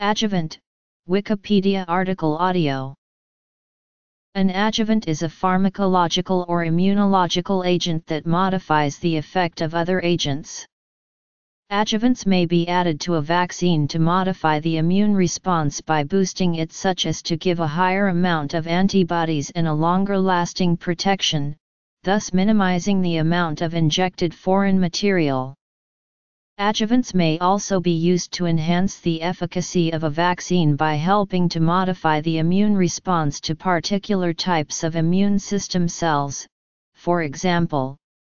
Adjuvant, Wikipedia article audio. An adjuvant is a pharmacological or immunological agent that modifies the effect of other agents. Adjuvants may be added to a vaccine to modify the immune response by boosting it such as to give a higher amount of antibodies and a longer lasting protection, thus minimizing the amount of injected foreign material. Adjuvants may also be used to enhance the efficacy of a vaccine by helping to modify the immune response to particular types of immune system cells, for example,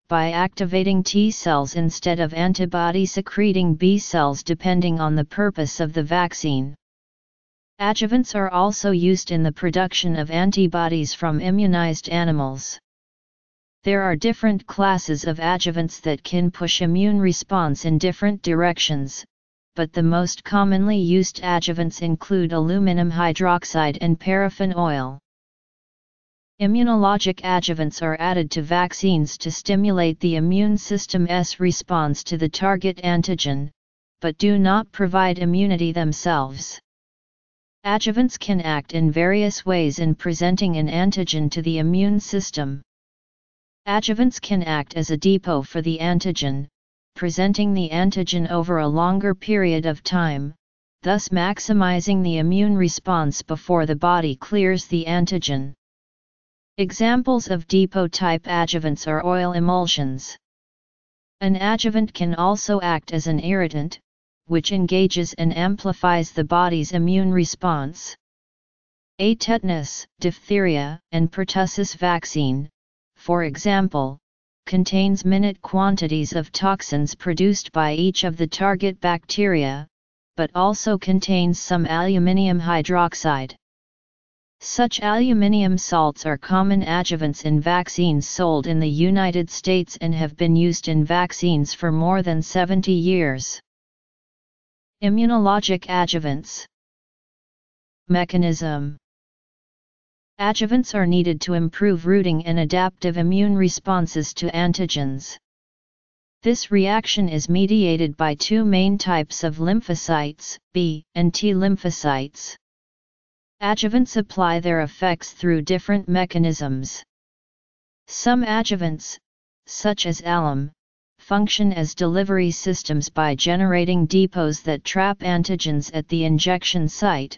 by activating T cells instead of antibody secreting B cells depending on the purpose of the vaccine. Adjuvants are also used in the production of antibodies from immunized animals. There are different classes of adjuvants that can push immune response in different directions, but the most commonly used adjuvants include aluminum hydroxide and paraffin oil. Immunologic adjuvants are added to vaccines to stimulate the immune system's response to the target antigen, but do not provide immunity themselves. Adjuvants can act in various ways in presenting an antigen to the immune system. Adjuvants can act as a depot for the antigen, presenting the antigen over a longer period of time, thus maximizing the immune response before the body clears the antigen. Examples of depot-type adjuvants are oil emulsions. An adjuvant can also act as an irritant, which engages and amplifies the body's immune response. A tetanus, diphtheria, and pertussis vaccine, for example, contains minute quantities of toxins produced by each of the target bacteria, but also contains some aluminium hydroxide. Such aluminium salts are common adjuvants in vaccines sold in the United States and have been used in vaccines for more than 70 years. Immunologic adjuvants Mechanism Adjuvants are needed to improve rooting and adaptive immune responses to antigens. This reaction is mediated by two main types of lymphocytes, B and T lymphocytes. Adjuvants apply their effects through different mechanisms. Some adjuvants, such as alum, function as delivery systems by generating depots that trap antigens at the injection site,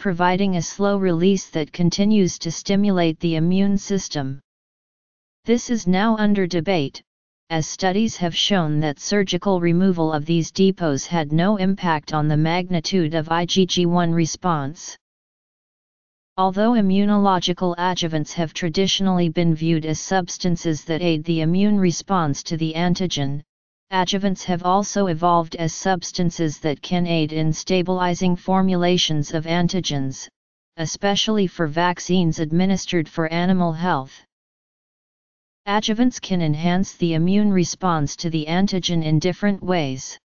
providing a slow release that continues to stimulate the immune system. This is now under debate, as studies have shown that surgical removal of these depots had no impact on the magnitude of IgG1 response. Although immunological adjuvants have traditionally been viewed as substances that aid the immune response to the antigen, Adjuvants have also evolved as substances that can aid in stabilizing formulations of antigens, especially for vaccines administered for animal health. Adjuvants can enhance the immune response to the antigen in different ways.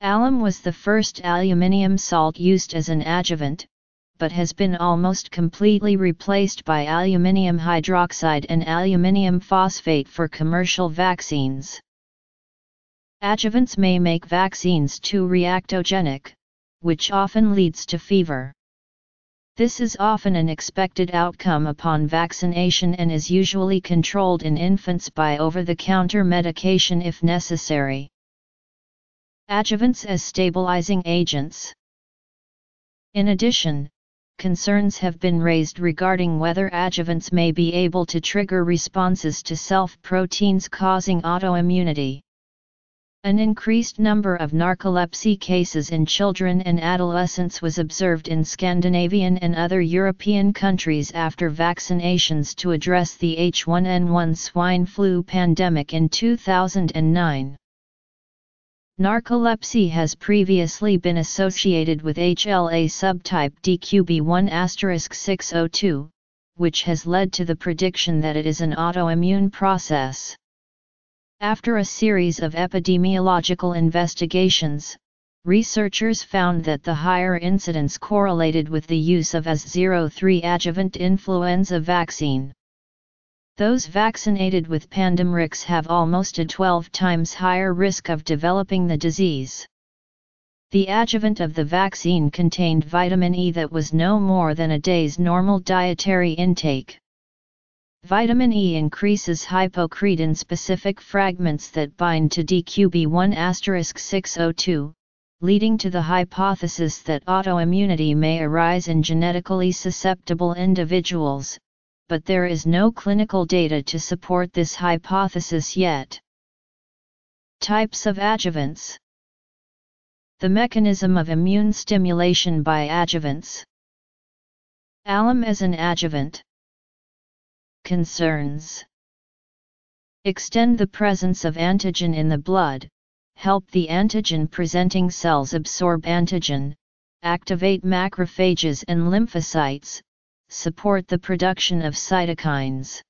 Alum was the first aluminium salt used as an adjuvant, but has been almost completely replaced by aluminium hydroxide and aluminium phosphate for commercial vaccines. Adjuvants may make vaccines too reactogenic, which often leads to fever. This is often an expected outcome upon vaccination and is usually controlled in infants by over-the-counter medication if necessary. Adjuvants as stabilizing agents. In addition, concerns have been raised regarding whether adjuvants may be able to trigger responses to self-proteins causing autoimmunity. An increased number of narcolepsy cases in children and adolescents was observed in Scandinavian and other European countries after vaccinations to address the H1N1 swine flu pandemic in 2009. Narcolepsy has previously been associated with HLA subtype DQB1*602, which has led to the prediction that it is an autoimmune process. After a series of epidemiological investigations, researchers found that the higher incidence correlated with the use of AS03 adjuvant influenza vaccine. Those vaccinated with Pandemrix have almost a 12 times higher risk of developing the disease. The adjuvant of the vaccine contained vitamin E that was no more than a day's normal dietary intake. Vitamin E increases hypocretin-specific fragments that bind to DQB1 602, leading to the hypothesis that autoimmunity may arise in genetically susceptible individuals, but there is no clinical data to support this hypothesis yet. Types of adjuvants The mechanism of immune stimulation by adjuvants. Alum as an adjuvant concerns. Extend the presence of antigen in the blood, help the antigen-presenting cells absorb antigen, activate macrophages and lymphocytes, support the production of cytokines.